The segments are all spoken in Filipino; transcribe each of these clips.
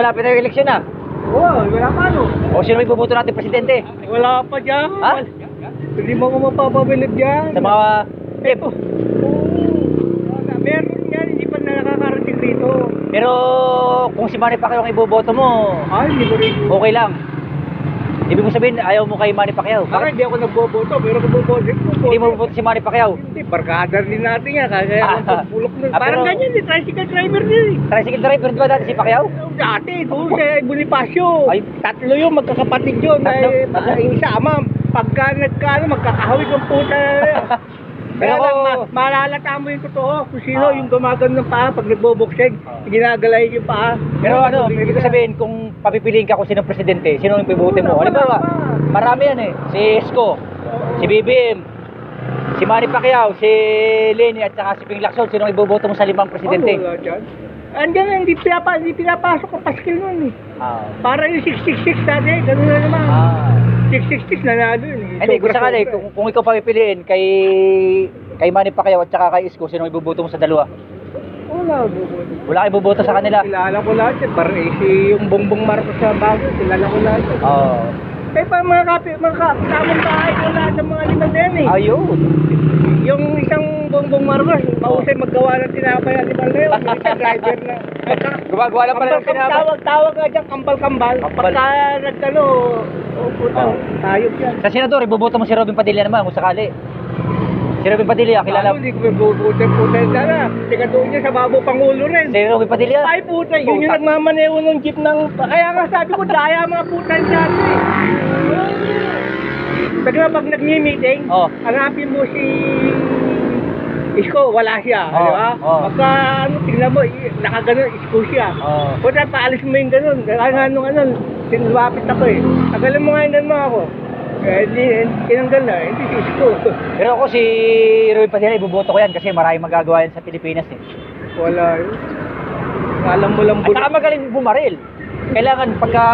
malapit na yung eleksyon na. Oo, wala pa no. O sino may bubuto natin presidente? Wala pa dyan. Ha? Hindi mo ko mapapabilib dyan. Sa mga... Eh, Oo. Meron yan, hindi pa na nakakarating dito. pero kung si Manny Pacquiao ang iboboto mo, Ay, hindi ko rin. okay lang. Ibig mo sabihin, ayaw mo kay Manny Pacquiao. Bakit Bakit hindi ako nagboboto? Pero kung boboto, hindi mo buboto si Manny Pacquiao? Hindi, barkada din natin yan. Kaya Ah. ang bulok nun. Ah, Parang pero- ganyan, eh, tricycle driver din eh. Tricycle driver, di ba dati si Pacquiao? Dati, doon sa Bonifacio. Ay. Tatlo yung magkakapatid yun. Tatlo? Ay, Tatlo? yung isa, ama, pagka nagkano, magkakahawig ang puta. Kaya Pero lang, ma- malalata mo yung totoo. Kung sino Ah. yung gumagano ng paa pag nagbobokseg, ginagalay yung paa. Pero ano, ibig ko sabihin, kung papipiliin ka kung sino presidente, sino ang iboboto mo? Halimbawa, marami yan eh. Si Esco, si BBM, si Manny Pacquiao, si Lenny at saka si Ping Lacson, sino ang iboboto mo sa limang presidente? Oh, wala dyan. Andiyan, hindi, pinapa, hindi pinapasok ang paskil nun eh. Ah. Para yung 666 dati, gano'n na naman. Ah. 666 nanalo yun eh. Hindi, kung Sobra- sakali, sobra. kung, kung ikaw papipiliin kay kay Manny Pacquiao at saka kay Isko, sino ang iboboto mo sa dalawa? Wala, bubuti. Wala kang iboboto sa kanila. Kilala ko lahat yan. Parang eh, si yung Bongbong Marcos sa bago, kilala ko lahat yan. Oo. Eh, pa mga kapi, mga kasamang bahay ko lahat ng mga limang na yan eh. Ayun. Yung isang Bongbong Marcos, mausay maggawa ng tinapay at limang na yun. Yung driver na. Gumagawa lang pala ng tinapay. Tawag, tawag nga dyan, kambal-kambal. Kambal. Pagka nagkano, oh, Oh. tayog yan. Sa senador, iboboto mo si Robin Padilla naman kung sakali. Si Robin Padilla, kilala Ano, hindi ko bubutin-putin sana. Tika doon niya sa babo Pangulo rin. Si Robin Padilla? Ay puta, yun yung nagmamaneho ng jeep ng... Kaya nga sabi ko, daya mga puta niya eh. Pag pag nagmi-meeting, Oh. hanapin mo si... Isko, wala siya, Oh, di ba? oh. Pagka, ano, tingnan mo, nakaganon, Isko siya. Oo. Puta, paalis mo yung ganon. Kaya nga nung ano, sinulapit ako eh. Tagalan mo nga yung ganon ako. Eh, di, tinanggal na, hindi si Isko. Pero ako si Robin Padilla, iboboto ko yan kasi maraming magagawa yan sa Pilipinas eh. wala yun. Alam mo lang At saka magaling bumaril. Kailangan pagka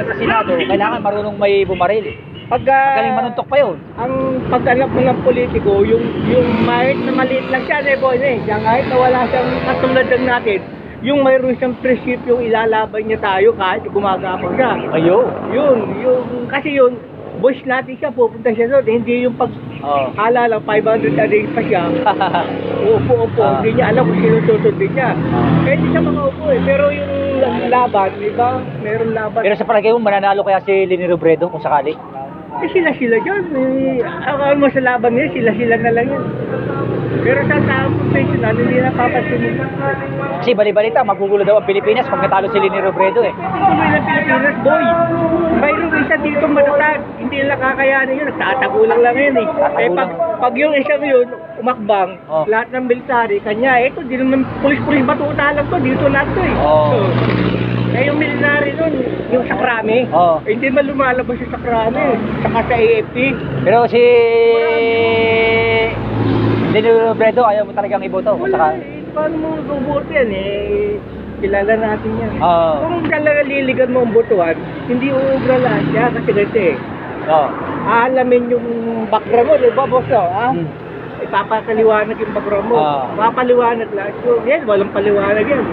sa Senado, kailangan marunong may bumaril eh. Pagka, Magaling manuntok pa yun. ang pagganap mo ng politiko, yung yung kahit na maliit lang siya, eh, boy, eh, siya kahit na wala siyang katulad ng natin, yung mayroon siyang prinsipyo ilalaban niya tayo kahit gumagapang siya. Ayo. Yun, yung, kasi yun, boss natin siya, pupunta siya doon, hindi yung pag Oo. hala lang 500 a day pa siya, uupo-upo, Ah. hindi niya alam kung sino susundin niya. Ah. Hindi siya makaupo eh, pero yung laban, di ba, meron laban. Pero sa palagay mo, mananalo kaya si Leni Robredo kung sakali? Eh, sila-sila dyan. Eh, ang mo sa laban nila, sila-sila na lang yan. Pero sa taong professional, hindi na papansin mo. Kasi bali-balita, magugulo daw ang Pilipinas pag natalo si Leni Robredo eh. Tuloy ng Pilipinas, boy. Mayroong isa dito matatag. Hindi nila kakayanin yun. Nagtatago lang lang yun eh. Eh, pag, pag yung isang yun, umakbang, Oh. lahat ng military, kanya, eto, di naman pulis-pulis batuta lang to, dito na to eh. Oh. Eh, yung yung sa krami, Oh. eh, hindi man lumalabas yung sa krami. Saka sa AFP. Pero si Leni Robredo, ayaw mo talagang iboto Wala sakali. eh. Paano mo bubuti yan eh? Kilala natin yan. Oo. Kung talaga liligan mo ang botohan, hindi lahat siya kasi ganito eh. Oo. Aalamin yung background mo, di ba boss? Oh, ah? Hmm. Ipapakaliwanag yung background mo. Ah. Papaliwanag lahat yun. Yan, walang paliwanag yan.